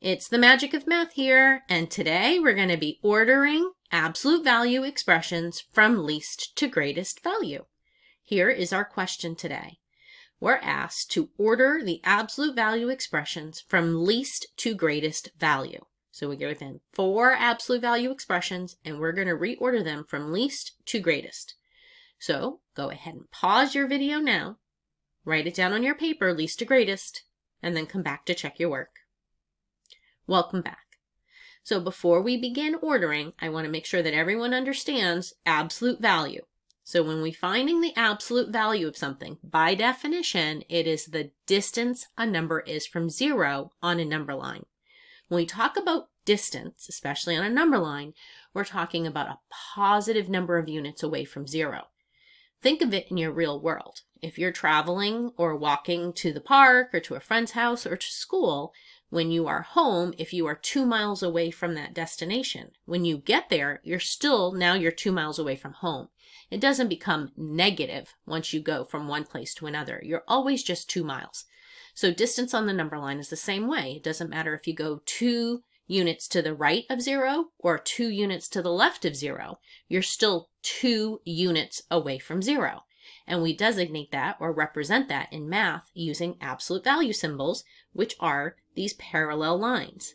It's the magic of math here, and today we're going to be ordering absolute value expressions from least to greatest value. Here is our question today. We're asked to order the absolute value expressions from least to greatest value. So we are given four absolute value expressions, and we're going to reorder them from least to greatest. So go ahead and pause your video now, write it down on your paper, least to greatest, and then come back to check your work. Welcome back. So before we begin ordering, I want to make sure that everyone understands absolute value. So when we're finding the absolute value of something, by definition, it is the distance a number is from zero on a number line. When we talk about distance, especially on a number line, we're talking about a positive number of units away from zero. Think of it in your real world. If you're traveling or walking to the park or to a friend's house or to school, when you are home, if you are two miles away from that destination, when you get there, you're still, now you're two miles away from home. It doesn't become negative once you go from one place to another. You're always just two miles. So distance on the number line is the same way. It doesn't matter if you go two units to the right of zero or two units to the left of zero. You're still two units away from zero. And we designate that or represent that in math using absolute value symbols, which are these parallel lines.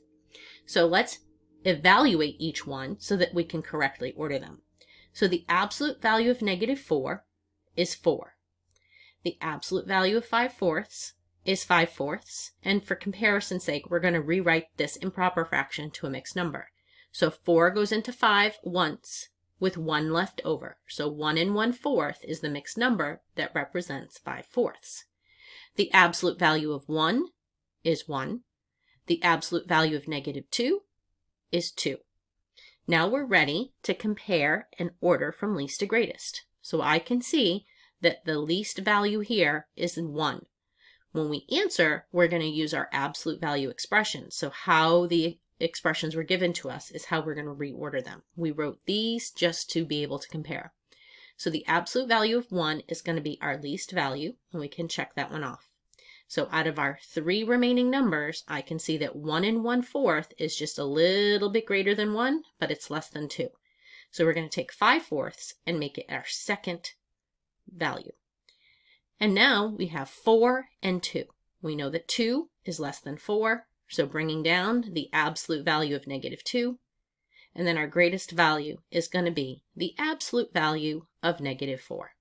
So let's evaluate each one so that we can correctly order them. So the absolute value of negative 4 is 4. The absolute value of 5 fourths is 5 fourths. And for comparison's sake, we're going to rewrite this improper fraction to a mixed number. So 4 goes into 5 once, with 1 left over. So 1 and 1 fourth is the mixed number that represents 5 fourths. The absolute value of 1 is 1. The absolute value of negative 2 is 2. Now we're ready to compare and order from least to greatest. So I can see that the least value here is 1. When we answer, we're going to use our absolute value expression. So how the expressions were given to us is how we're going to reorder them. We wrote these just to be able to compare. So the absolute value of 1 is going to be our least value, and we can check that one off. So out of our three remaining numbers, I can see that 1 and 1 fourth is just a little bit greater than 1, but it's less than 2. So we're going to take 5 fourths and make it our second value. And now we have 4 and 2. We know that 2 is less than 4, so bringing down the absolute value of negative 2. And then our greatest value is going to be the absolute value of negative 4.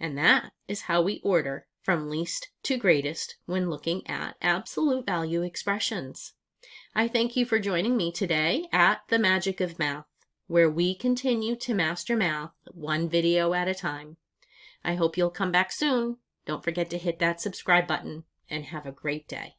And that is how we order from least to greatest when looking at absolute value expressions. I thank you for joining me today at The Magic of Math, where we continue to master math one video at a time. I hope you'll come back soon. Don't forget to hit that subscribe button and have a great day.